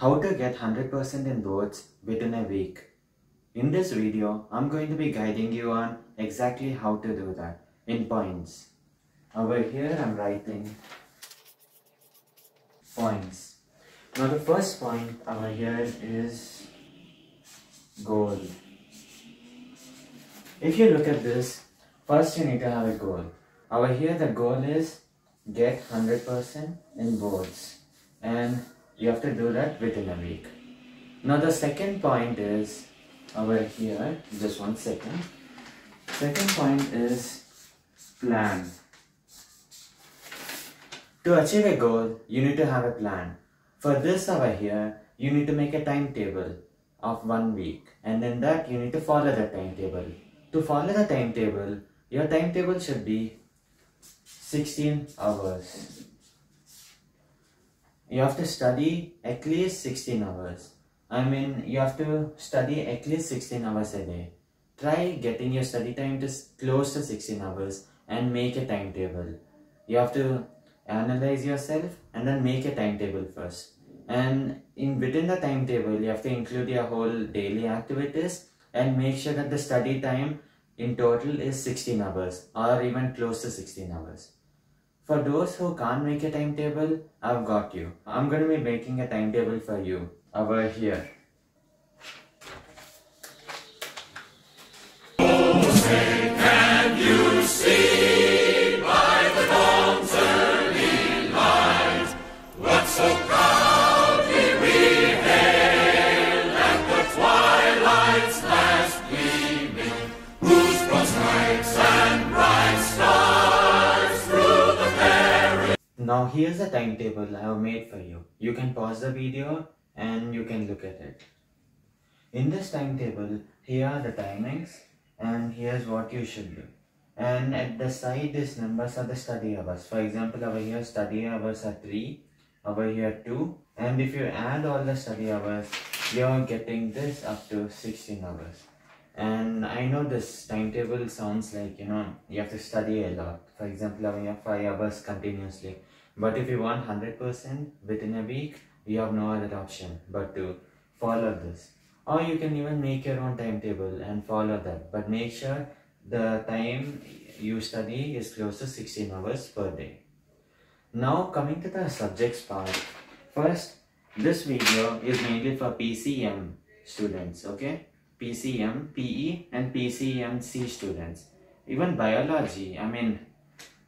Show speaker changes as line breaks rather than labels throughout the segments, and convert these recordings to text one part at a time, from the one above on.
How to get 100% in boards within a week. In this video, I'm going to be guiding you on exactly how to do that in points. Over here, I'm writing points. Now the first point over here is goal. If you look at this, first you need to have a goal. Over here the goal is get 100% in boards and you have to do that within a week. Now the second point is over here, just one second. Second point is plan. To achieve a goal, you need to have a plan. For this over here, you need to make a timetable of one week and then that you need to follow the timetable. To follow the timetable, your timetable should be 16 hours. You have to study at least 16 hours. I mean, you have to study at least 16 hours a day. Try getting your study time to close to 16 hours and make a timetable. You have to analyze yourself and then make a timetable first. And in within the timetable, you have to include your whole daily activities and make sure that the study time in total is 16 hours or even close to 16 hours. For those who can't make a timetable, I've got you. I'm to be making a timetable for you over here.
Can you see
Now here's a timetable I have made for you. You can pause the video and you can look at it. In this timetable, here are the timings and here's what you should do. And at the side, these numbers are the study hours. For example, over here study hours are 3, over here 2. And if you add all the study hours, you're getting this up to 16 hours. And I know this timetable sounds like, you know, you have to study a lot. For example, over here 5 hours continuously. But if you want 100% within a week, you have no other option but to follow this. Or you can even make your own timetable and follow that. But make sure the time you study is close to 16 hours per day. Now coming to the subjects part. First this video is mainly for pcm students okay? Pcm pe and pcmc students. Even biology i mean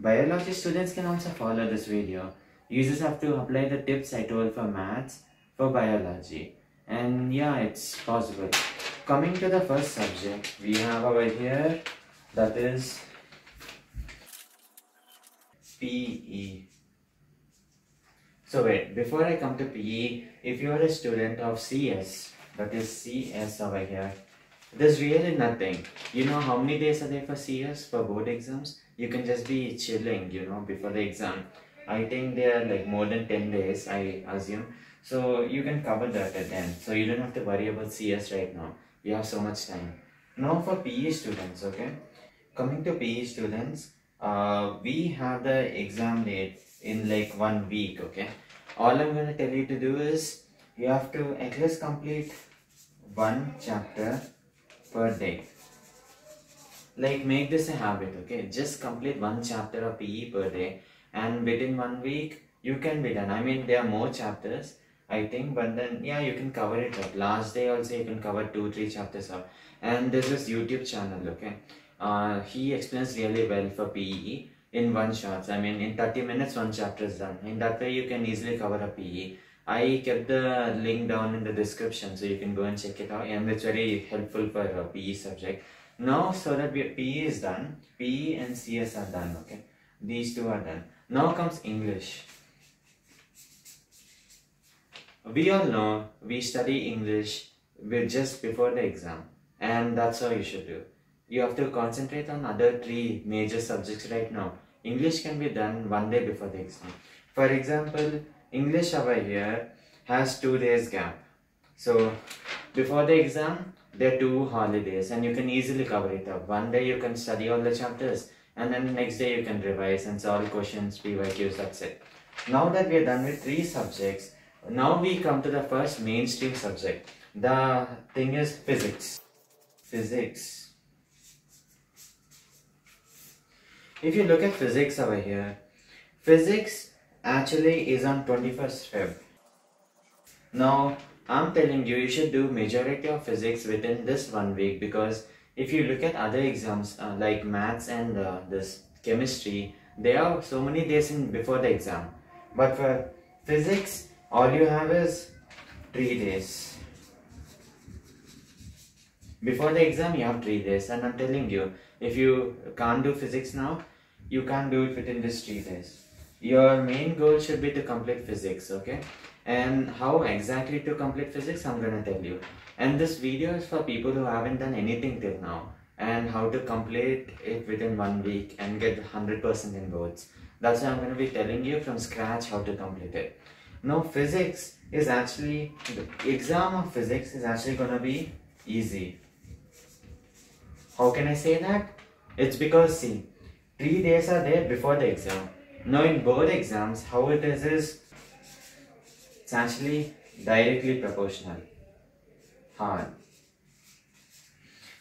biology students can also follow this video. You just have to apply the tips i told for maths for biology. And yeah it's possible. Coming to the first subject we have over here that is PE so wait before I come to PE if you are a student of CS that is CS over here there's really nothing. You know how many days are there for CS for board exams you can just be chilling you know before the exam I think they are like more than 10 days I assume so you can cover that at then. So you don't have to worry about CS right now. You have so much time. Now for PE students, okay? Coming to PE students, uh, we have the exam date in like one week, okay? All I'm gonna tell you to do is you have to at least complete one chapter per day. Like make this a habit, okay? Just complete one chapter of PE per day and within one week you can be done. I mean there are more chapters I think, but then yeah, you can cover it up. Last day also you can cover two, three chapters up. And this is YouTube channel, okay? Uh, he explains really well for PE in one shot. I mean, in 30 minutes, one chapter is done. In that way, you can easily cover a PE. I kept the link down in the description so you can go and check it out. And it's very helpful for a PE subject. Now, so that we, PE is done, PE and CS are done, okay? These two are done. Now comes English. We all know we study English we're just before the exam and that's how you should do. You have to concentrate on other three major subjects right now. English can be done one day before the exam. For example, English over here has two days gap. So before the exam, there are two holidays and you can easily cover it up. One day you can study all the chapters and then the next day you can revise and solve questions, PYQs, that's it. Now that we are done with three subjects, Now we come to the first mainstream subject. The thing is physics. Physics. If you look at physics over here, physics actually is on 21st Feb. Now I'm telling you, you should do majority of physics within this one week because if you look at other exams uh, like maths and uh, this chemistry, there are so many days in before the exam. But for physics, all you have is three days. Before the exam, you have three days, and I'm telling you, if you can't do physics now, you can't do it within these three days. Your main goal should be to complete physics, okay? And how exactly to complete physics, I'm gonna tell you. And this video is for people who haven't done anything till now and how to complete it within one week and get 100% in boards. That's why I'm gonna be telling you from scratch how to complete it. Now, physics is actually, the exam of physics is actually gonna be easy. How can I say that? It's because see, three days are there before the exam. Now in board exams, how it is is it's actually directly proportional. Hard.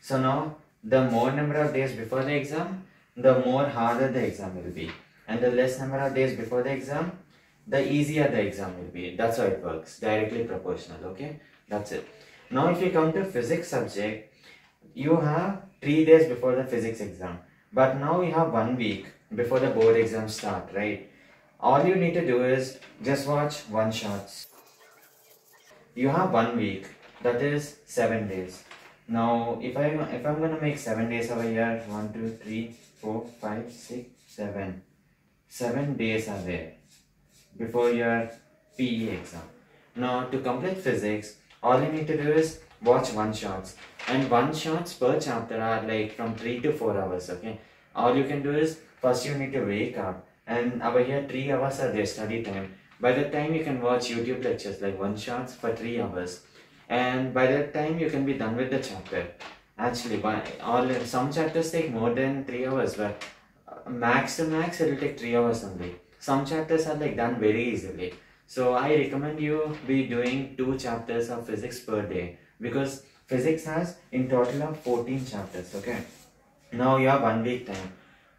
So now the more number of days before the exam, the more harder the exam will be. And the less number of days before the exam, the easier the exam will be. That's how it works. Directly proportional. Okay. That's it. Now if you come to physics subject, you have three days before the physics exam. But now you have one week before the board exam start, right? All you need to do is just watch one shots. You have one week, that is seven days. Now, if I if I'm gonna make seven days over here, one, two, three, four, five, six, seven, seven days are there before your PE exam. Now, to complete physics, all you need to do is watch one shots, and one shots per chapter are like from three to four hours. Okay, all you can do is first you need to wake up, and over here three hours are their study time. By the time you can watch YouTube lectures like one shots for three hours. And by that time you can be done with the chapter actually by all some chapters take more than three hours but max to max it will take three hours only. Some chapters are like done very easily. So i recommend you be doing two chapters of physics per day. Because physics has in total of 14 chapters okay? Now you have one week time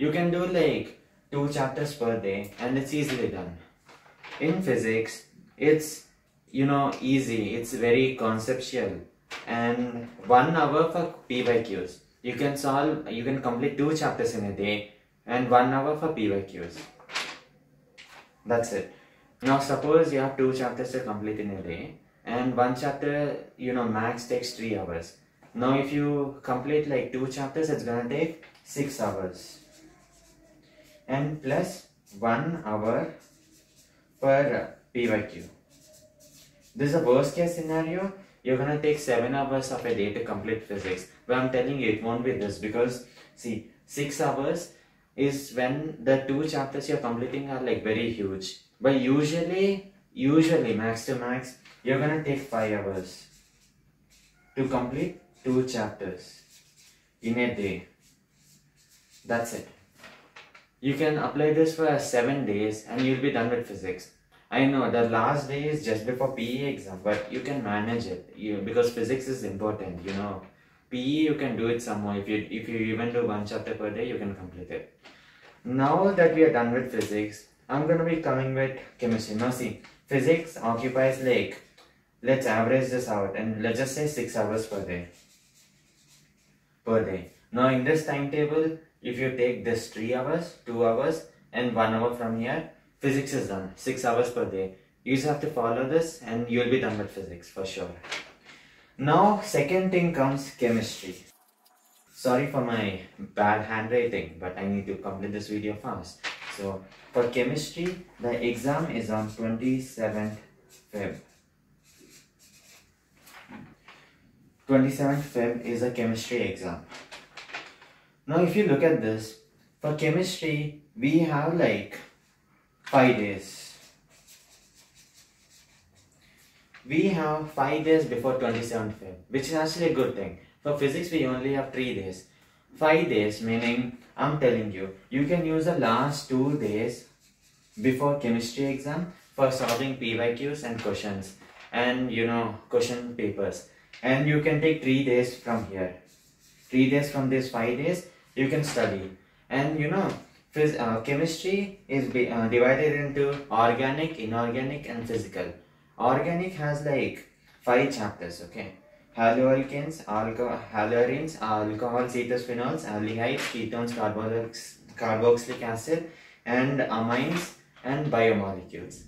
you can do like two chapters per day and it's easily done. In physics it's you know easy. It's very conceptual. And one hour for pyqs you can solve you can complete two chapters in a day and one hour for pyqs that's it. Now suppose you have two chapters to complete in a day and one chapter you know max takes three hours. Now if you complete like two chapters it's gonna take six hours and plus one hour per pyq this is a worst case scenario. You're gonna take seven hours of a day to complete physics. But I'm telling you, it won't be this because see, six hours is when the two chapters you're completing are like very huge. But usually, usually max to max, you're gonna take five hours to complete two chapters in a day. That's it. You can apply this for seven days and you'll be done with physics. I know the last day is just before PE exam, but you can manage it. You because physics is important. You know, PE you can do it somewhere. If you if you even do one chapter per day, you can complete it. Now that we are done with physics, I'm gonna be coming with chemistry. Now see, physics occupies like let's average this out and let's just say six hours per day. Per day. Now in this timetable, if you take this three hours, two hours, and one hour from here, physics is done. Six hours per day. You just have to follow this and you'll be done with physics for sure. Now, second thing comes chemistry. Sorry for my bad handwriting, but I need to complete this video fast. So, for chemistry, the exam is on 27th Feb. 27th Feb is a chemistry exam. Now, if you look at this, for chemistry, we have like five days. We have five days before 27th Feb, which is actually a good thing. For physics, we only have three days. Five days, meaning I'm telling you, you can use the last two days before chemistry exam for solving PYQs and questions and you know question papers and you can take three days from here three days from this five days you can study. And you know phys- uh, chemistry is be, uh, divided into organic inorganic and physical. Organic has like five chapters okay? Haloalkanes alcohol haloarenes alcohols ethers phenols aldehydes ketones carboxylic carboxylic acid and amines and biomolecules.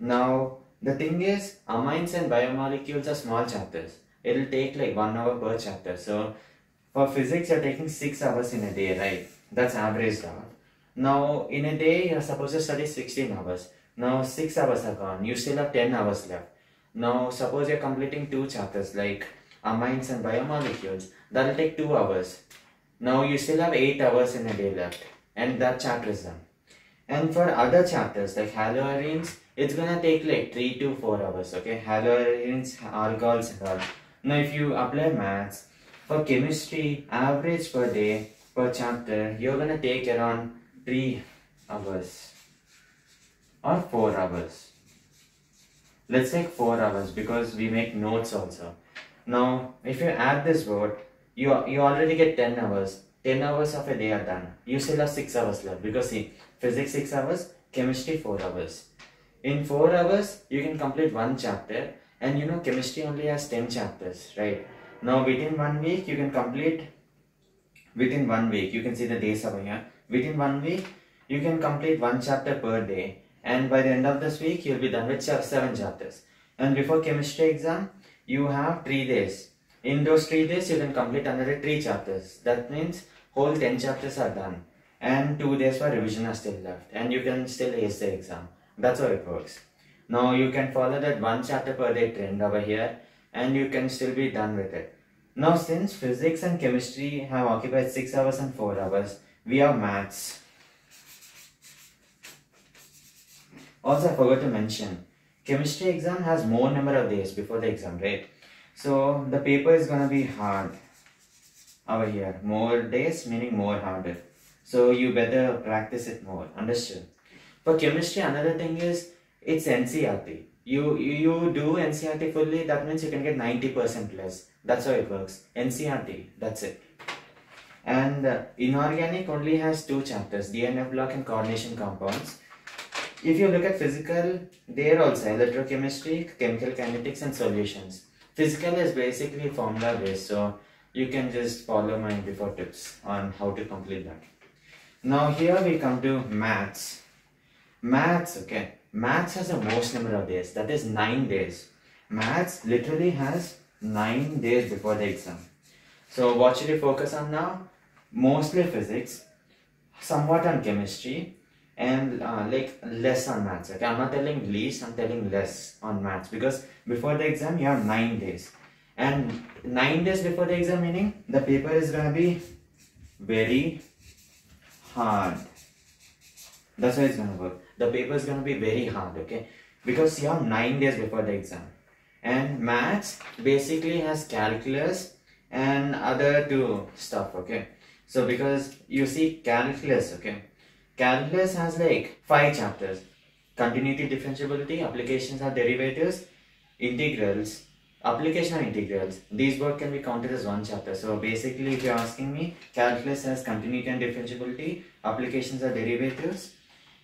Now the thing is amines and biomolecules are small chapters. It'll take like one hour per chapter. So for physics you're taking six hours in a day right? That's averaged out now in a day you're supposed to study 16 hours. Now six hours are gone. You still have 10 hours left. Now suppose you're completing two chapters like amines and biomolecules. That'll take two hours. Now you still have eight hours in a day left. And that chapter is done. And for other chapters like haloarenes it's gonna take like three to four hours okay? Haloarenes alcohols and all. Now if you apply maths for chemistry average per day per chapter you're gonna take around three hours or four hours. Let's take four hours because we make notes also. Now if you add this word you you already get 10 hours. 10 hours of a day are done. You still have 6 hours left because see physics 6 hours chemistry 4 hours. In 4 hours you can complete one chapter and you know chemistry only has 10 chapters right now within one week you can complete within one week you can see the days over here within one week you can complete one chapter per day. And by the end of this week you'll be done with se- seven chapters. And before chemistry exam you have three days. In those three days you can complete another three chapters. That means whole 10 chapters are done. And two days for revision are still left. And you can still ace the exam. That's how it works. Now you can follow that one chapter per day trend over here and you can still be done with it. Now since physics and chemistry have occupied 6 hours and 4 hours we have maths. Also i forgot to mention chemistry exam has more number of days before the exam right? So the paper is gonna be hard over here. More days meaning more harder. So you better practice it more. Understood? For chemistry another thing is it's NCERT you you, you do NCERT fully that means you can get 90% less that's how it works NCERT that's it and uh, inorganic only has two chapters d and f block and coordination compounds if you look at physical, there also electrochemistry, chemical kinetics, and solutions. Physical is basically formula based, so you can just follow my before tips on how to complete that. Now here we come to maths. Maths, okay. Maths has the most number of days, that is nine days. Maths literally has nine days before the exam. So what should you focus on now? Mostly physics, somewhat on chemistry, and uh, like less on maths. Okay, I'm not telling least, I'm telling less on maths because before the exam you have nine days, and nine days before the exam meaning the paper is gonna be very hard. That's how it's gonna work. The paper is gonna be very hard, okay? Because you have nine days before the exam, and maths basically has calculus and other two stuff, okay? So because you see calculus, okay? Calculus has like five chapters. Continuity differentiability, applications of derivatives, integrals, application of integrals. These both can be counted as one chapter. So basically if you're asking me, calculus has continuity and differentiability, applications are derivatives,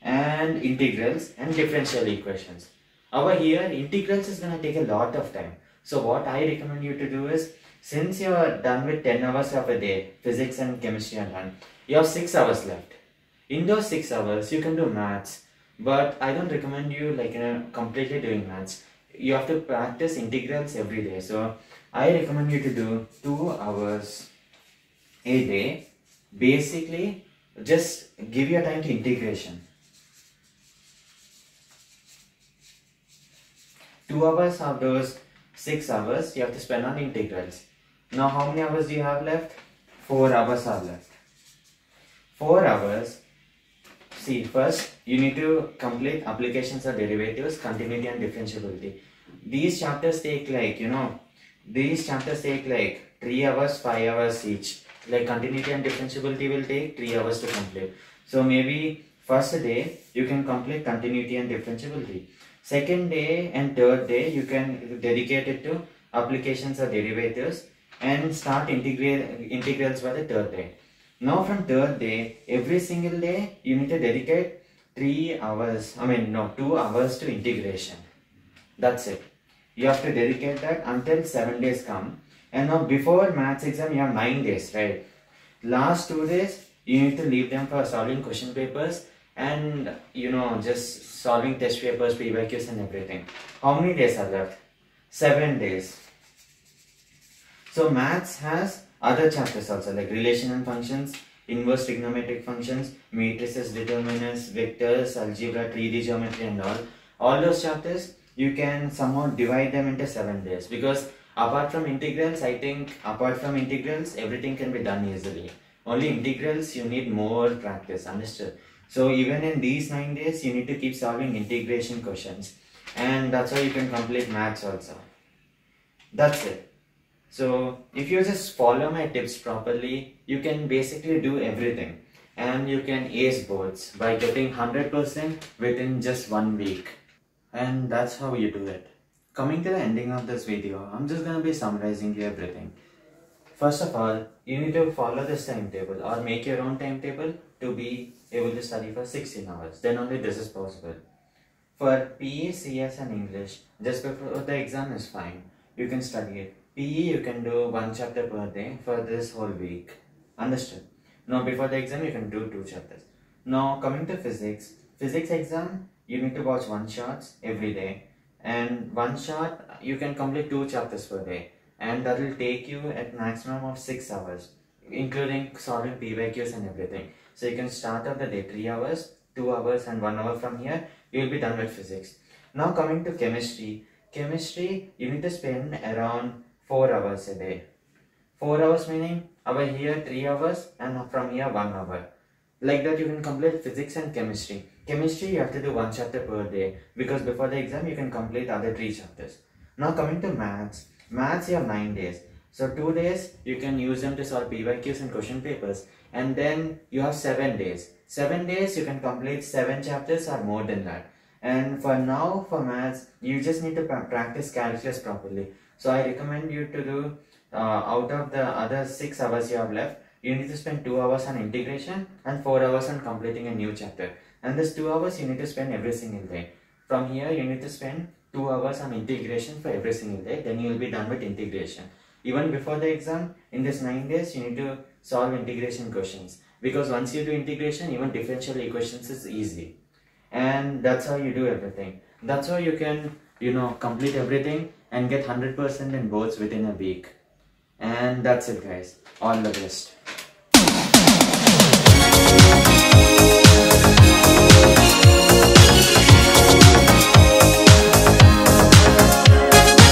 and integrals and differential equations. Over here, integrals is gonna take a lot of time. So what I recommend you to do is, since you're done with 10 hours of a day, physics and chemistry are done, you have 6 hours left. In those six hours you can do maths but i don't recommend you like you know completely doing maths. You have to practice integrals every day. So i recommend you to do two hours a day. Basically just give your time to integration two hours of those six hours you have to spend on integrals now how many hours do you have left four hours are left four hours See, first you need to complete applications of derivatives, continuity and differentiability. These chapters take like, you know, these chapters take like 3 hours, 5 hours each. Like continuity and differentiability will take 3 hours to complete. So maybe first day you can complete continuity and differentiability. Second day and third day, you can dedicate it to applications or derivatives and start integral integrals by the third day. Now from third day, every single day, you need to dedicate three hours, I mean, no, two hours to integration. That's it. You have to dedicate that until seven days come. And now before maths exam, you have nine days, right? Last two days, you need to leave them for solving question papers and, you know, just solving test papers, PYQs and everything. How many days are left? Seven days. So maths has other chapters also like relation and functions, inverse trigonometric functions, matrices, determinants, vectors, algebra, 3D geometry and all. All those chapters you can somehow divide them into 7 days because apart from integrals I think apart from integrals everything can be done easily. Only integrals you need more practice understood. So even in these 9 days you need to keep solving integration questions and that's how you can complete maths also. That's it. So if you just follow my tips properly, you can basically do everything and you can ace boards by getting 100% within just one week. And that's how you do it. Coming to the ending of this video, I'm just gonna be summarizing everything. First of all, you need to follow this timetable or make your own timetable to be able to study for 16 hours. Then only this is possible. For PE, CS and English, just before the exam is fine. You can study it PE you can do one chapter per day for this whole week. Understood? Now before the exam you can do two chapters. Now coming to physics. Physics exam you need to watch one shots every day and one shot you can complete two chapters per day and that will take you at maximum of 6 hours including solving PYQs and everything. So you can start off the day 3 hours, 2 hours and 1 hour from here you will be done with physics. Now coming to chemistry. Chemistry you need to spend around 4 hours a day. 4 hours meaning over here 3 hours and from here 1 hour. Like that you can complete physics and chemistry. Chemistry you have to do one chapter per day because before the exam you can complete other 3 chapters. Now coming to maths. Maths you have 9 days. So 2 days you can use them to solve PYQs and question papers and then you have 7 days. 7 days you can complete 7 chapters or more than that. And for now for maths you just need to practice calculus properly. So I recommend you to do uh, out of the other 6 hours you have left, you need to spend 2 hours on integration and 4 hours on completing a new chapter. And this 2 hours you need to spend every single day. From here you need to spend 2 hours on integration for every single day, then you will be done with integration. Even before the exam, in this 9 days you need to solve integration questions. Because once you do integration, even differential equations is easy. And that's how you do everything. That's how you can, you know, complete everything and get 100% in boards within a week. And that's it guys. All the best.